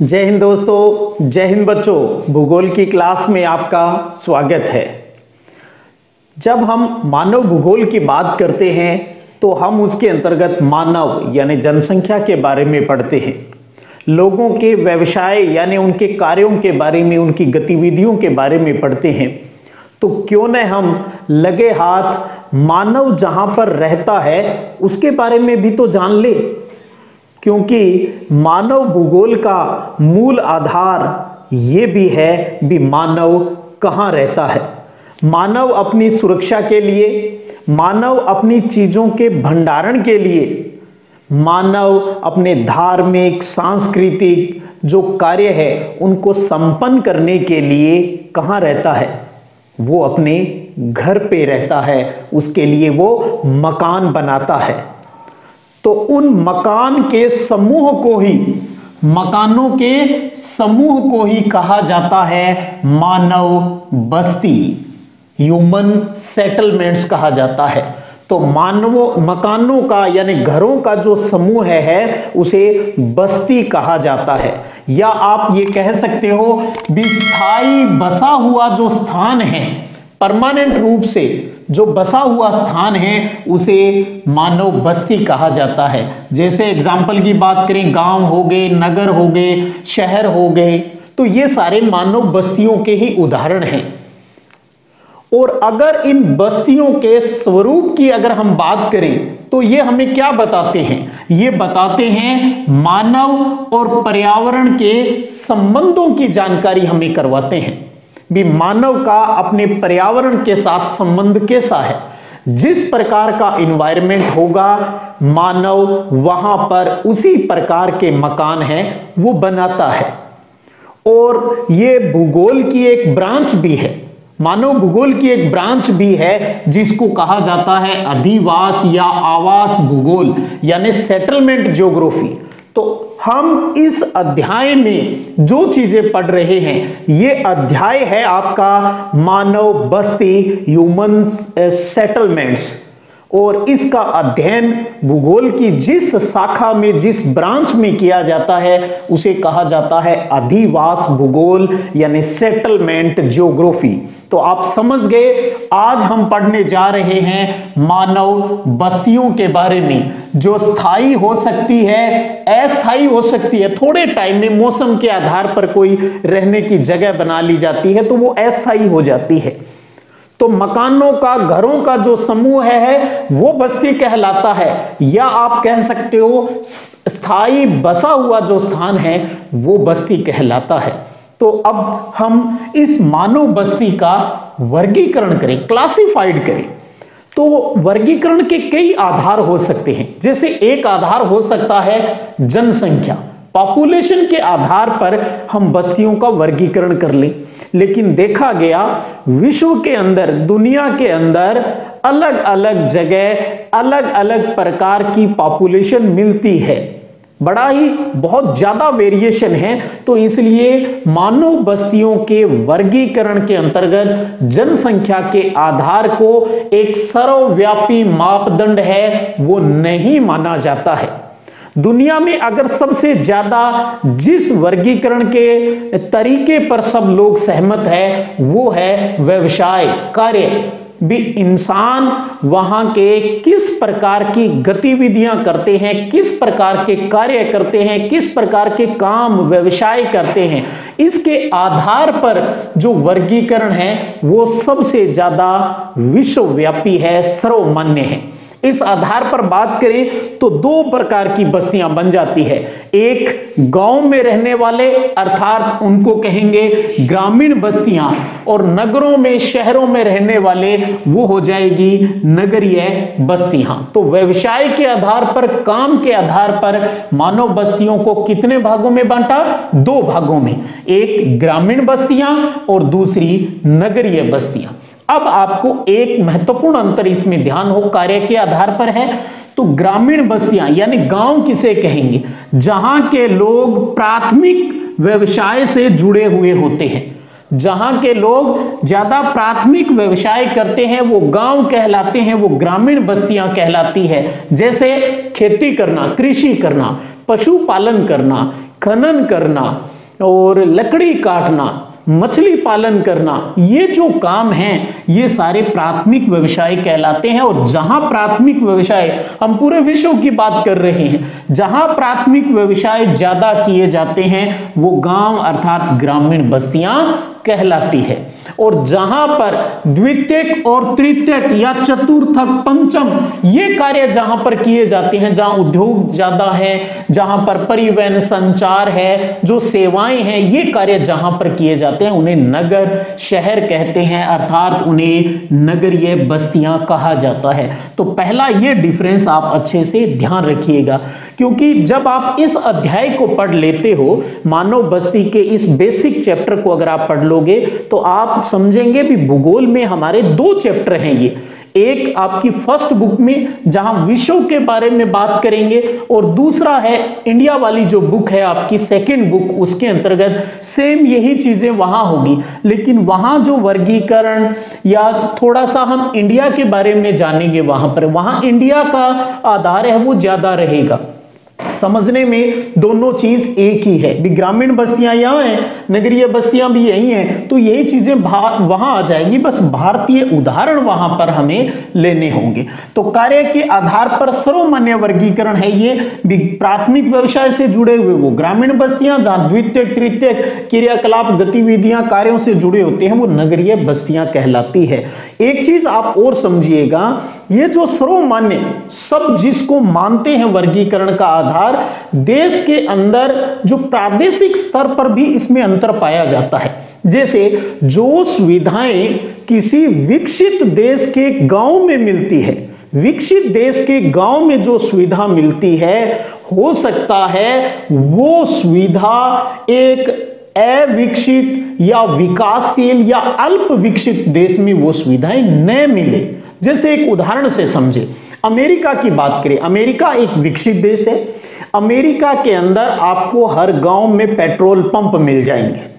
जय हिंद दोस्तों, जय हिंद बच्चों, भूगोल की क्लास में आपका स्वागत है। जब हम मानव भूगोल की बात करते हैं तो हम उसके अंतर्गत मानव यानी जनसंख्या के बारे में पढ़ते हैं। लोगों के व्यवसाय यानी उनके कार्यों के बारे में, उनकी गतिविधियों के बारे में पढ़ते हैं। तो क्यों न हम लगे हाथ मानव जहाँ पर रहता है, उसके बारे में भी तो जान ले। क्योंकि मानव भूगोल का मूल आधार ये भी है भी मानव कहाँ रहता है। मानव अपनी सुरक्षा के लिए, मानव अपनी चीज़ों के भंडारण के लिए, मानव अपने धार्मिक, सांस्कृतिक जो कार्य है, उनको संपन्न करने के लिए कहाँ रहता है। वो अपने घर पे रहता है, उसके लिए वो मकान बनाता है। तो उन मकान के समूह को ही मकानों के समूह को ही कहा जाता है मानव बस्ती। ह्यूमन सेटलमेंट्स कहा जाता है। तो मानवों मकानों का यानी घरों का जो समूह है, है उसे बस्ती कहा जाता है। या आप ये कह सकते हो विस्थाई बसा हुआ जो स्थान है परमानेंट रूप से जो बसा हुआ स्थान है, उसे मानव बस्ती कहा जाता है। जैसे एग्ज़ाम्पल की बात करें, गाँव हो गए, नगर हो गए, शहर हो गए तो ये सारे मानव बस्तियों के ही उदाहरण हैं। और अगर इन बस्तियों के स्वरूप की अगर हम बात करें तो ये हमें क्या बताते हैं? ये बताते हैं मानव और पर्यावरण के संबंधों की जानकारी हमें करवाते हैं। भी मानव का अपने पर्यावरण के साथ संबंध कैसा है? जिस प्रकार का इन्वायरमेंट होगा, मानव वहाँ पर उसी प्रकार के मकान है, वो बनाता है। और ये भूगोल की एक ब्रांच भी है। मानव भूगोल की एक ब्रांच भी है, जिसको कहा जाता है अधिवास या आवास भूगोल, यानी सेटलमेंट ज्योग्राफी तो हम इस अध्याय में जो चीज़ें पढ़ रहे हैं, ये अध्याय है आपका मानव बस्ती ह्यूमन सेटलमेंट्स और इसका अध्ययन भूगोल की जिस शाखा में, जिस ब्रांच में किया जाता है, उसे कहा जाता है अधिवास भूगोल, यानी सेटलमेंट जियोग्राफी तो आप समझ गए, आज हम पढ़ने जा रहे हैं मानव बस्तियों के बारे में, जो स्थायी हो सकती है, अस्थायी हो सकती है। थोड़े टाइम में मौसम के आधार पर कोई रहने की जगह बना ली जाती है तो वो अस्थायी हो जाती है। तो मकानों का घरों का जो समूह है, वो बस्ती कहलाता है। या आप कह सकते हो स्थायी बसा हुआ जो स्थान है वो बस्ती कहलाता है। तो अब हम इस मानव बस्ती का वर्गीकरण करें क्लासिफाइड करें। तो वर्गीकरण के कई आधार हो सकते हैं। जैसे एक आधार हो सकता है जनसंख्या। पॉपुलेशन के आधार पर हम बस्तियों का वर्गीकरण कर लें। लेकिन देखा गया, विश्व के अंदर, दुनिया के अंदर अलग अलग जगह अलग अलग प्रकार की पॉपुलेशन मिलती है। बड़ा ही बहुत ज़्यादा वेरिएशन है। तो इसलिए मानव बस्तियों के वर्गीकरण के अंतर्गत जनसंख्या के आधार को एक सर्वव्यापी मापदंड है, वो नहीं माना जाता है। दुनिया में अगर सबसे ज़्यादा जिस वर्गीकरण के तरीके पर सब लोग सहमत है, वो है व्यवसाय कार्य। भी इंसान वहाँ के किस प्रकार की गतिविधियाँ करते हैं, किस प्रकार के कार्य करते हैं, किस प्रकार के काम व्यवसाय करते हैं, इसके आधार पर जो वर्गीकरण है, वो सबसे ज़्यादा विश्वव्यापी है, सर्वमान्य है। इस आधार पर बात करें तो दो प्रकार की बस्तियाँ बन जाती है। एक, गाँव में रहने वाले, अर्थात उनको कहेंगे ग्रामीण बस्तियाँ, और नगरों में, शहरों में रहने वाले, वो हो जाएगी नगरीय बस्तियाँ। तो व्यवसाय के आधार पर, काम के आधार पर मानव बस्तियों को कितने भागों में बांटा? दो भागों में। एक, ग्रामीण बस्तियाँ, और दूसरी, नगरीय बस्तियाँ। अब आपको एक महत्वपूर्ण अंतर इसमें ध्यान हो, कार्य के आधार पर है तो ग्रामीण बस्तियाँ, यानी गाँव किसे कहेंगे? जहाँ के लोग प्राथमिक व्यवसाय से जुड़े हुए होते हैं। जहाँ के लोग ज़्यादा प्राथमिक व्यवसाय करते हैं, वो गाँव कहलाते हैं, वो ग्रामीण बस्तियाँ कहलाती है। जैसे खेती करना, कृषि करना, पशुपालन करना, खनन करना और लकड़ी काटना मछली पालन करना, ये जो काम है, ये सारे प्राथमिक व्यवसाय कहलाते हैं। और जहाँ प्राथमिक व्यवसाय, हम पूरे विश्व की बात कर रहे हैं, जहाँ प्राथमिक व्यवसाय ज़्यादा किए जाते हैं, वो गाँव अर्थात ग्रामीण बस्तियाँ कहलाती है। और जहाँ पर द्वितीयक और तृतीयक या चतुर्थक पंचम, ये कार्य जहाँ पर किए जाते हैं, जहाँ उद्योग ज़्यादा है, जहाँ पर परिवहन संचार है, जो सेवाएँ हैं, ये कार्य जहाँ पर किए जाते हैं, उन्हें नगर, शहर कहते हैं, अर्थात उन्हें नगरीय बस्तियाँ कहा जाता है। तो पहला ये डिफरेंस आप अच्छे से ध्यान रखिएगा, क्योंकि जब आप इस अध्याय को पढ़ लेते हो, मानव बस्ती के इस बेसिक चैप्टर को अगर आप पढ़ लोगे तो आप समझेंगे भी, भूगोल में हमारे दो चैप्टर हैं ये। एक आपकी फ़र्स्ट बुक में, जहाँ विश्व के बारे में बात करेंगे, और दूसरा है इंडिया वाली जो बुक है आपकी सेकंड बुक उसके अंतर्गत सेम यही चीज़ें वहाँ होगी। लेकिन वहाँ जो वर्गीकरण या थोड़ा सा हम इंडिया के बारे में जानेंगे वहाँ पर। वहाँ इंडिया का आधार है, वो ज़्यादा रहेगा। समझने में दोनों चीज़ एक ही है। भी ग्रामीण बस्तियाँ यहाँ हैं, नगरीय बस्तियाँ भी यही हैं तो यही चीज़ें वहाँ आ जाएगी। बस भारतीय उदाहरण वहाँ पर हमें लेने होंगे। तो कार्य के आधार पर सर्वमान्य वर्गीकरण है ये। भी प्राथमिक व्यवसाय से जुड़े हुए वो ग्रामीण बस्तियाँ, जहाँ द्वितीय, तृतीय क्रियाकलाप गतिविधियाँ, कार्यों से जुड़े होते हैं, वो नगरीय बस्तियाँ कहलाती है। एक चीज़ आप और समझिएगा ये जो सर्वमान्य, सब जिसको मानते हैं वर्गीकरण का आधार, देश के अंदर जो प्रादेशिक स्तर पर भी इसमें अंतर पाया जाता है। जैसे, जो सुविधाएँ किसी विकसित देश के गाँव में मिलती है, विकसित देश के गाँव में जो सुविधा मिलती है, हो सकता है वो सुविधा एक अविकसित या विकासशील या अल्प विकसित देश में वो सुविधाएँ न मिले। जैसे एक उदाहरण से समझे। अमेरिका की बात करें, अमेरिका एक विकसित देश है। अमेरिका के अंदर आपको हर गाँव में पेट्रोल पंप मिल जाएँगे।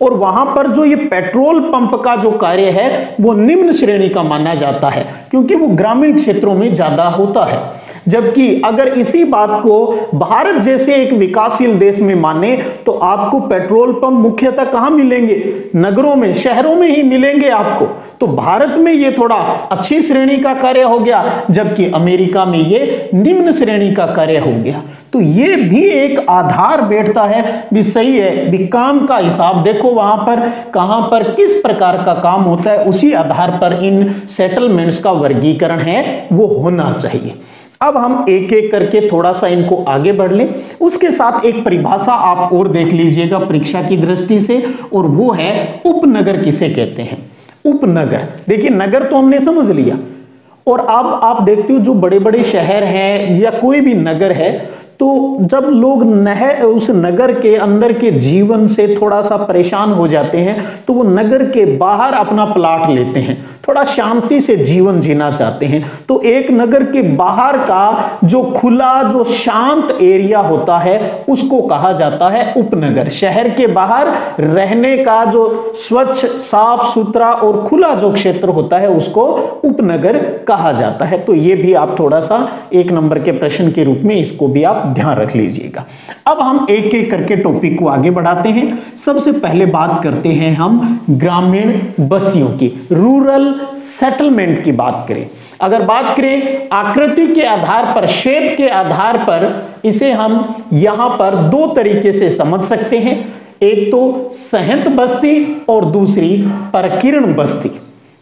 और वहाँ पर जो ये पेट्रोल पंप का जो कार्य है, वो निम्न श्रेणी का माना जाता है, क्योंकि वो ग्रामीण क्षेत्रों में ज़्यादा होता है। जबकि अगर इसी बात को भारत जैसे एक विकासशील देश में माने तो आपको पेट्रोल पंप मुख्यतः कहाँ मिलेंगे? नगरों में, शहरों में ही मिलेंगे आपको। तो भारत में ये थोड़ा अच्छी श्रेणी का कार्य हो गया, जबकि अमेरिका में ये निम्न श्रेणी का कार्य हो गया। तो ये भी एक आधार बैठता है भी सही है भी काम का हिसाब देखो वहाँ पर, कहाँ पर किस प्रकार का काम होता है, उसी आधार पर इन सेटलमेंट्स का वर्गीकरण है, वो होना चाहिए। अब हम एक एक करके थोड़ा सा इनको आगे बढ़ लें। उसके साथ एक परिभाषा आप और देख लीजिएगा परीक्षा की दृष्टि से, और वो है उपनगर किसे कहते हैं। उपनगर। देखिए, नगर तो हमने समझ लिया। और अब आप देखते हो जो बड़े बड़े शहर हैं या कोई भी नगर है तो जब लोग नह, उस नगर के अंदर के जीवन से थोड़ा सा परेशान हो जाते हैं तो वो नगर के बाहर अपना प्लाट लेते हैं। थोड़ा शांति से जीवन जीना चाहते हैं। तो एक नगर के बाहर का जो खुला, जो शांत एरिया होता है, उसको कहा जाता है उपनगर। शहर के बाहर रहने का जो स्वच्छ, साफ़ सुथरा और खुला जो क्षेत्र होता है, उसको उपनगर कहा जाता है। तो ये भी आप थोड़ा सा एक नंबर के प्रश्न के रूप में इसको भी आप ध्यान रख लीजिएगा। अब हम एक एक करके टॉपिक को आगे बढ़ाते हैं। सबसे पहले बात करते हैं हम ग्रामीण बस्तियों की रूरल सेटलमेंट की बात करें। अगर बात करें आकृति के आधार पर शेप के आधार पर, इसे हम यहाँ पर दो तरीके से समझ सकते हैं। एक तो सहंत बस्ती और दूसरी परकिरण बस्ती।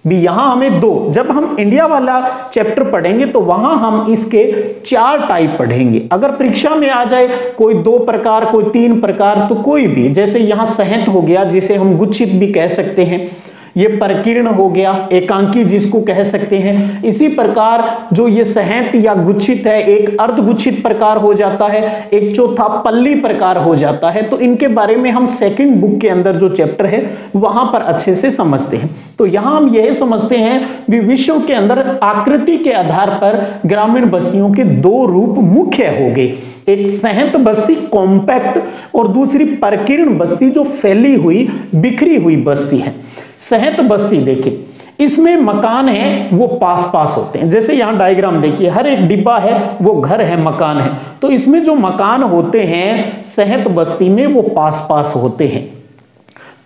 भी यहाँ हमें दो। जब हम इंडिया वाला चैप्टर पढ़ेंगे तो वहाँ हम इसके चार टाइप पढ़ेंगे। अगर परीक्षा में आ जाए, कोई दो प्रकार, कोई तीन प्रकार तो कोई भी, जैसे यहाँ सहित हो गया, जिसे हम गुच्छित भी कह सकते हैं। ये प्रकीर्ण हो गया, एकांकी जिसको कह सकते हैं। इसी प्रकार जो ये सहत या गुच्छित है, एक अर्धगुच्छित प्रकार हो जाता है, एक चौथा पल्ली प्रकार हो जाता है। तो इनके बारे में हम सेकंड बुक के अंदर जो चैप्टर है, वहाँ पर अच्छे से समझते हैं। तो यहाँ हम यह समझते हैं भी विश्व के अंदर आकृति के आधार पर ग्रामीण बस्तियों के दो रूप मुख्य हो गए। एक सहत बस्ती कॉम्पैक्ट और दूसरी परकीर्ण बस्ती, जो फैली हुई, बिखरी हुई बस्ती है। सहत बस्ती देखिए इसमें मकान है, वो पास पास होते हैं। जैसे यहाँ डायग्राम देखिए, हर एक डिब्बा है, वो घर है, मकान है। तो इसमें जो मकान होते हैं, सहत बस्ती में वो पास पास होते हैं।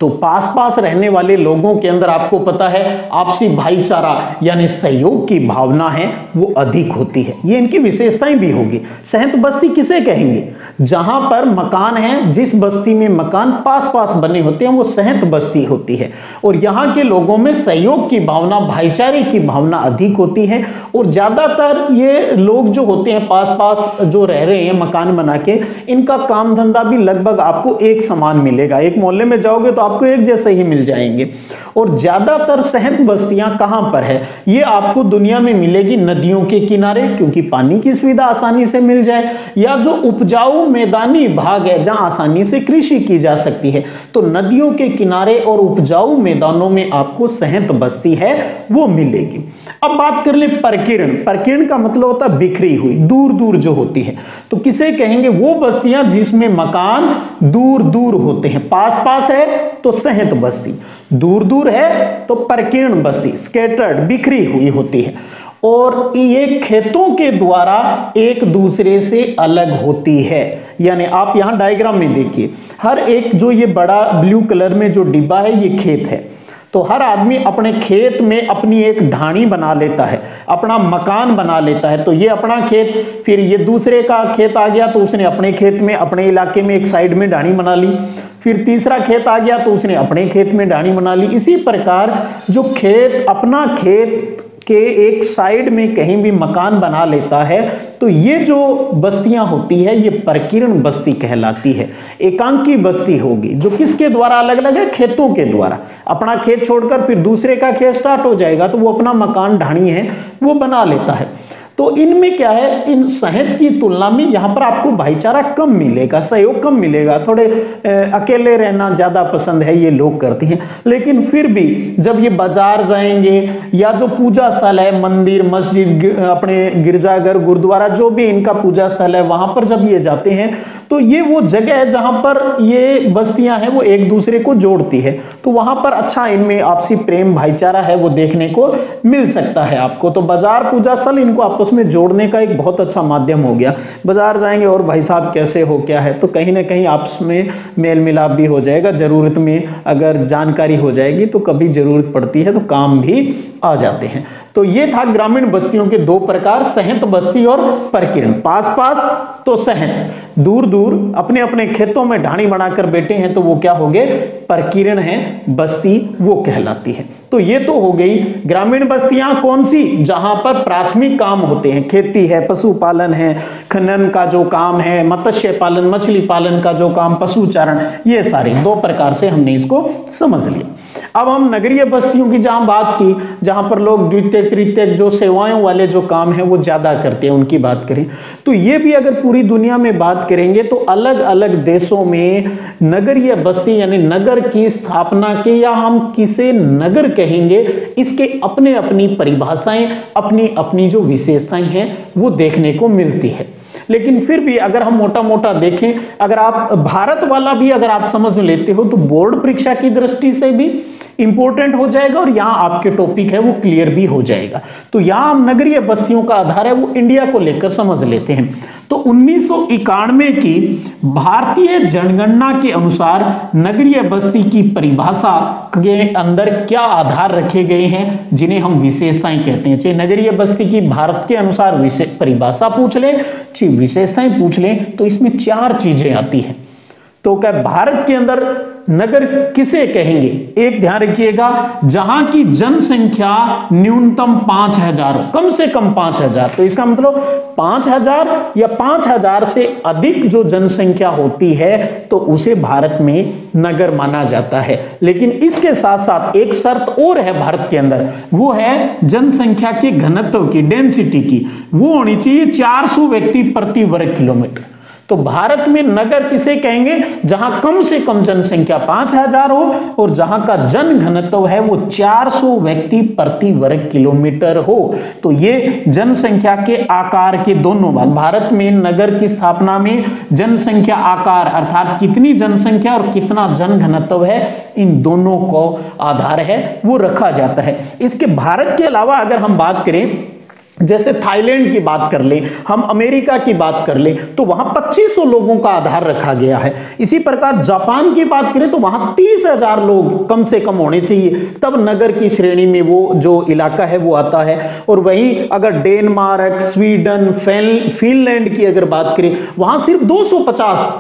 तो पास पास रहने वाले लोगों के अंदर आपको पता है, आपसी भाईचारा यानी सहयोग की भावना है, वो अधिक होती है। ये इनकी विशेषताएँ भी होगी। सहत बस्ती किसे कहेंगे? जहाँ पर मकान है, जिस बस्ती में मकान पास पास बने होते हैं, वो सहत बस्ती होती है। और यहाँ के लोगों में सहयोग की भावना, भाईचारे की भावना अधिक होती है। और ज़्यादातर ये लोग जो होते हैं पास पास जो रह रहे हैं मकान बना के, इनका काम धंधा भी लगभग आपको एक समान मिलेगा। एक मोहल्ले में जाओगे तो आपको एक जैसे ही मिल जाएँगे। और ज़्यादातर सहत बस्तियाँ कहाँ पर है? ये आपको दुनिया में मिलेगी नदियों के किनारे, क्योंकि पानी की सुविधा आसानी से मिल जाए, या जो उपजाऊ मैदानी भाग है, जहाँ आसानी से कृषि की जा सकती है। तो नदियों के किनारे और उपजाऊ मैदानों में आपको सहत बस्ती है, वो मिलेगी। अब बात कर ले परकीर्ण। परकीर्ण का मतलब होता है बिखरी हुई दूर दूर जो होती है। तो किसे कहेंगे? वो बस्तियाँ जिसमें मकान दूर दूर होते हैं। पास पास है तो सहत बस्ती दूर दूर है तो परकीर्ण बस्ती स्केटर्ड बिखरी हुई होती है। और ये खेतों के द्वारा एक दूसरे से अलग होती है। यानी आप यहाँ डायग्राम में देखिए, हर एक जो ये बड़ा ब्लू कलर में जो डिब्बा है, ये खेत है। तो हर आदमी अपने खेत में अपनी एक ढाणी बना लेता है, अपना मकान बना लेता है। तो ये अपना खेत, फिर ये दूसरे का खेत आ गया तो उसने अपने खेत में, अपने इलाके में एक साइड में ढाणी बना ली। फिर तीसरा खेत आ गया तो उसने अपने खेत में ढाणी बना ली। इसी प्रकार जो खेत, अपना खेत के एक साइड में कहीं भी मकान बना लेता है तो ये जो बस्तियाँ होती है, ये परकीर्ण बस्ती कहलाती है। एकांकी बस्ती होगी, जो किसके द्वारा अलग अलग है? खेतों के द्वारा। अपना खेत छोड़कर फिर दूसरे का खेत स्टार्ट हो जाएगा तो वो अपना मकान ढाणी है, वो बना लेता है। तो इनमें क्या है? इन सहत की तुलना में यहाँ पर आपको भाईचारा कम मिलेगा, सहयोग कम मिलेगा। थोड़े अकेले रहना ज़्यादा पसंद है, ये लोग करते हैं। लेकिन फिर भी जब ये बाज़ार जाएँगे या जो पूजा स्थल है, मंदिर, मस्जिद अपने गिरजाघर, गुरुद्वारा, जो भी इनका पूजा स्थल है, वहाँ पर जब ये जाते हैं तो ये वो जगह है जहाँ पर ये बस्तियाँ हैं, वो एक दूसरे को जोड़ती है। तो वहाँ पर अच्छा इनमें आपसी प्रेम, भाईचारा है, वो देखने को मिल सकता है आपको। तो बाज़ार, पूजा स्थल इनको आपस में जोड़ने का एक बहुत अच्छा माध्यम हो गया। बाज़ार जाएँगे और भाई साहब कैसे हो, क्या है? तो कहीं ना कहीं आपस में मेल मिलाप भी हो जाएगा। ज़रूरत में अगर जानकारी हो जाएगी तो कभी ज़रूरत पड़ती है तो काम भी आ जाते हैं। तो ये था ग्रामीण बस्तियों के दो प्रकार, सहत बस्ती और परकिरण। पास पास तो सहत दूर दूर अपने अपने खेतों में ढाणी बनाकर बैठे हैं तो वो क्या हो गए? परकिरण है, बस्ती वो कहलाती है। तो ये तो हो गई ग्रामीण बस्तियाँ कौन सी? जहाँ पर प्राथमिक काम होते हैं। खेती है, पशुपालन है, खनन का जो काम है, मत्स्य पालन, मछली पालन का जो काम, पशुचारण, ये सारे दो प्रकार से हमने इसको समझ लिया। अब हम नगरीय बस्तियों की जहाँ बात की, जहाँ पर लोग द्वितीय तृतीय जो सेवाओं वाले जो काम है, वो ज़्यादा करते हैं, उनकी बात करें। तो ये भी अगर पूरी दुनिया में बात करेंगे तो अलग अलग देशों में नगरीय बस्ती यानी नगर की स्थापना के, या हम किसे नगर कहेंगे, इसके अपने अपनी परिभाषाएँ अपनी अपनी जो विशेषताएँ हैं, वो देखने को मिलती है। लेकिन फिर भी अगर हम मोटा मोटा देखें, अगर आप भारत वाला भी अगर आप समझ लेते हो तो बोर्ड परीक्षा की दृष्टि से भी इंपॉर्टेंट हो जाएगा और यहाँ आपके टॉपिक है, वो क्लियर भी हो जाएगा। तो यहाँ हम नगरीय बस्तियों का आधार है, वो इंडिया को लेकर समझ लेते हैं। तो उन्नीस सौ इक्यानवे की भारतीय जनगणना के अनुसार नगरीय बस्ती की परिभाषा के अंदर क्या आधार रखे गए हैं, जिन्हें हम विशेषताएँ कहते हैं? चाहे नगरीय बस्ती की भारत के अनुसार परिभाषा पूछ ले, चाहे विशेषताएँ पूछ ले तो इसमें चार चीज़ें आती हैं। तो क्या भारत के अंदर नगर किसे कहेंगे? एक ध्यान रखिएगा, जहाँ की जनसंख्या न्यूनतम पाँच हज़ार कम से कम पाँच हज़ार। तो इसका मतलब पाँच हज़ार या पाँच हज़ार से अधिक जो जनसंख्या होती है तो उसे भारत में नगर माना जाता है। लेकिन इसके साथ साथ एक शर्त और है भारत के अंदर, वो है जनसंख्या के घनत्व की डेंसिटी की। वो होनी चाहिए 400 व्यक्ति प्रति वर्ग किलोमीटर। तो भारत में नगर किसे कहेंगे? जहाँ कम से कम जनसंख्या पाँच हज़ार हो और जहाँ का जन घनत्व है वो 400 व्यक्ति प्रति वर्ग किलोमीटर हो। तो ये जनसंख्या के आकार के दोनों बात भारत में नगर की स्थापना में जनसंख्या आकार अर्थात कितनी जनसंख्या और कितना जन घनत्व है, इन दोनों को आधार है, वो रखा जाता है। इसके भारत के अलावा अगर हम बात करें जैसे थाईलैंड की बात कर लें, हम अमेरिका की बात कर लें तो वहाँ 2500 लोगों का आधार रखा गया है। इसी प्रकार जापान की बात करें तो वहाँ तीस हज़ार लोग कम से कम होने चाहिए। तब नगर की श्रेणी में वो जो इलाका है, वो आता है। और वही अगर डेनमार्क, स्वीडन फिनलैंड की अगर बात करें, वहाँ सिर्फ़ 250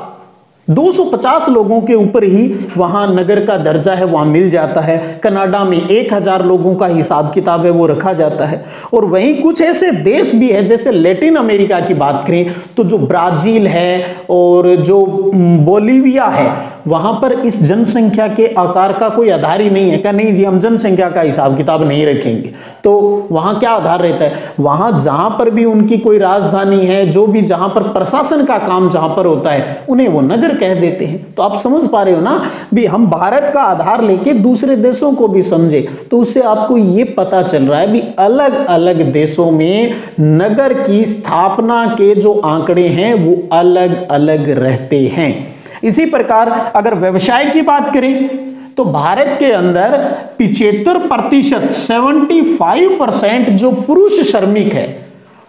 250 लोगों के ऊपर ही वहाँ नगर का दर्जा है, वहाँ मिल जाता है। कनाडा में 1000 लोगों का हिसाब किताब है, वो रखा जाता है। और वहीं कुछ ऐसे देश भी है, जैसे लेटिन अमेरिका की बात करें तो जो ब्राज़ील है और जो बोलीविया है, वहाँ पर इस जनसंख्या के आकार का कोई आधार ही नहीं है। क्या नहीं जी, हम जनसंख्या का हिसाब किताब नहीं रखेंगे। तो वहाँ क्या आधार रहता है? वहाँ जहाँ पर भी उनकी कोई राजधानी है, जो भी जहाँ पर प्रशासन का काम जहाँ पर होता है, उन्हें वो नगर कह देते हैं। तो आप समझ पा रहे हो ना? भी हम भारत का आधार लेके दूसरे देशों को भी समझे तो उससे आपको ये पता चल रहा है भी अलग अलग देशों में नगर की स्थापना के जो आंकड़े हैं, वो अलग अलग रहते हैं। इसी प्रकार अगर व्यवसाय की बात करें तो भारत के अंदर पिछहत्तर प्रतिशत सेवेंटी फाइव परसेंट जो पुरुष श्रमिक है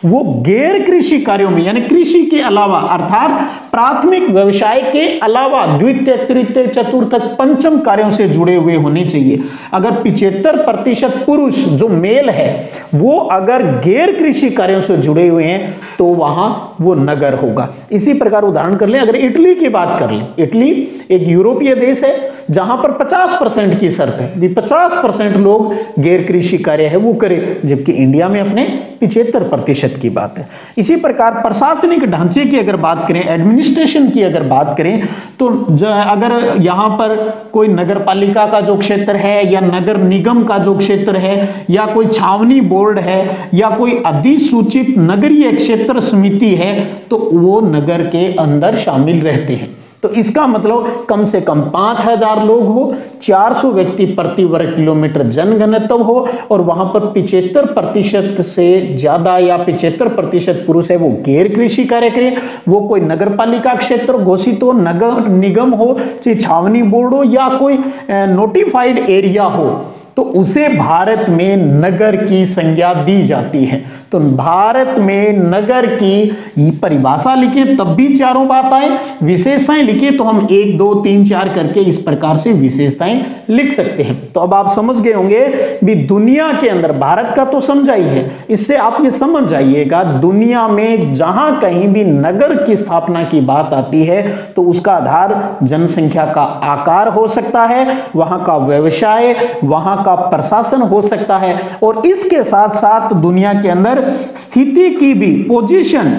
वो गैर कृषि कार्यों में, यानी कृषि के अलावा, अर्थात प्राथमिक व्यवसाय के अलावा द्वितीय, तृतीय, चतुर्थ, पंचम कार्यों से जुड़े हुए होने चाहिए। अगर पिछहत्तर प्रतिशत पुरुष जो मेल है, वो अगर गैर कृषि कार्यों से जुड़े हुए हैं तो वहाँ वो नगर होगा। इसी प्रकार उदाहरण कर लें, अगर इटली की बात कर लें। इटली एक यूरोपीय देश है जहाँ पर 50 परसेंट की शर्त है। भी 50 परसेंट लोग गैर कृषि कार्य है, वो करें, जबकि इंडिया में अपने पिछहत्तर प्रतिशत की बात है। इसी प्रकार प्रशासनिक ढांचे की अगर बात करें एडमिनिस्ट्रेशन की अगर बात करें तो अगर यहाँ पर कोई नगर पालिका का जो क्षेत्र है, या नगर निगम का जो क्षेत्र है, या कोई छावनी बोर्ड है, या कोई अधिसूचित नगरीय क्षेत्र समिति है तो वो नगर के अंदर शामिल रहते हैं। तो इसका मतलब कम से कम पाँच हज़ार लोग हो 400 व्यक्ति प्रति वर्ग किलोमीटर जनघनत्व हो, और वहाँ पर पिछहत्तर प्रतिशत से ज़्यादा या पिछहत्तर प्रतिशत पुरुष है, वो गैर कृषि कार्य करें वो कोई नगर पालिका क्षेत्र घोषित हो, नगर निगम हो, चाहे छावनी बोर्ड हो या कोई नोटिफाइड एरिया हो। तो उसे भारत में नगर की संज्ञा दी जाती है। तो भारत में नगर की परिभाषा लिखे तब भी चारों बात आए। विशेषताएँ लिखे तो हम एक, दो, तीन, चार करके इस प्रकार से विशेषताएँ लिख सकते हैं। तो अब आप समझ गए होंगे भी दुनिया के अंदर भारत का तो समझा ही है। इससे आप ये समझ जाइएगा, दुनिया में जहाँ कहीं भी नगर की स्थापना की बात आती है तो उसका आधार जनसंख्या का आकार हो सकता है, वहाँ का व्यवसाय, वहाँ का प्रशासन हो सकता है और इसके साथ साथ दुनिया के अंदर स्थिति की भी पोजीशन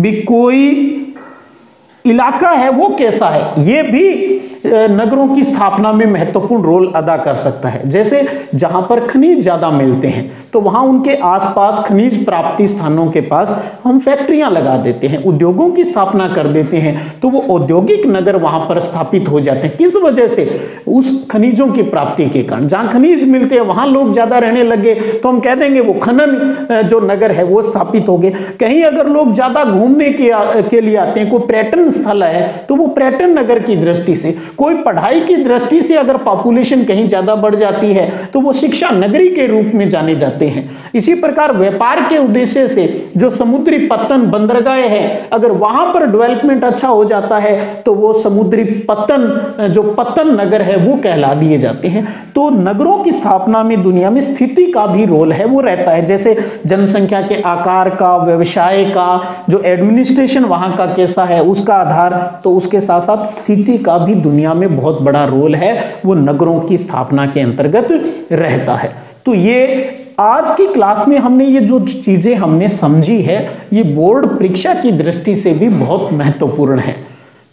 भी कोई इलाका है वो कैसा है? ये भी नगरों की स्थापना में महत्वपूर्ण रोल अदा कर सकता है। जैसे जहाँ पर खनिज ज़्यादा मिलते हैं तो वहाँ उनके आसपास खनिज प्राप्ति स्थानों के पास हम फैक्ट्रियाँ लगा देते हैं उद्योगों की स्थापना कर देते हैं तो वो औद्योगिक नगर वहाँ पर स्थापित हो जाते हैं। किस वजह से? उस खनिजों की प्राप्ति के कारण। जहाँ खनिज मिलते हैं वहाँ लोग ज़्यादा रहने लगे तो हम कह देंगे वो खनन जो नगर है वो स्थापित हो गए। कहीं अगर लोग ज़्यादा घूमने के, लिए आते हैं कोई पर्यटन स्थल है तो वो पर्यटन नगर की दृष्टि से, कोई पढ़ाई की दृष्टि से अगर पॉपुलेशन कहीं ज़्यादा बढ़ जाती है तो वो शिक्षा नगरी के रूप में जाने जाते हैं। इसी प्रकार व्यापार के उद्देश्य से जो समुद्री पत्तन बंदरगाह है, अगर वहाँ पर डेवलपमेंट अच्छा हो जाता है तो वो समुद्री पत्तन, जो पत्तन नगर है, वो कहला दिए जाते हैं। तो नगरों की स्थापना में दुनिया में स्थिति का भी रोल है, वो रहता है। जैसे जनसंख्या के आकार का, व्यवसाय का, जो एडमिनिस्ट्रेशन वहाँ का कैसा है, उसका आधार तो उसके साथ साथ स्थिति का भी दुनिया में बहुत बड़ा रोल है, वो नगरों की स्थापना के अंतर्गत रहता है। तो ये आज की क्लास में हमने ये जो चीज़ें हमने समझी है, ये बोर्ड परीक्षा की दृष्टि से भी बहुत महत्वपूर्ण है।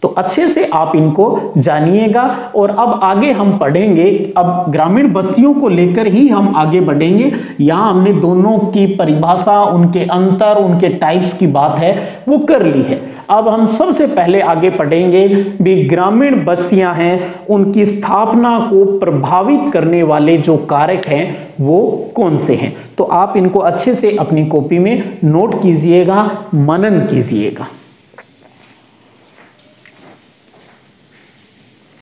तो अच्छे से आप इनको जानिएगा और अब आगे हम पढ़ेंगे। अब ग्रामीण बस्तियों को लेकर ही हम आगे बढ़ेंगे। यहाँ हमने दोनों की परिभाषा, उनके अंतर, उनके टाइप्स की बात है, वो कर ली है। अब हम सबसे पहले आगे पढ़ेंगे भी ग्रामीण बस्तियाँ हैं, उनकी स्थापना को प्रभावित करने वाले जो कारक हैं, वो कौन से हैं? तो आप इनको अच्छे से अपनी कॉपी में नोट कीजिएगा, मनन कीजिएगा।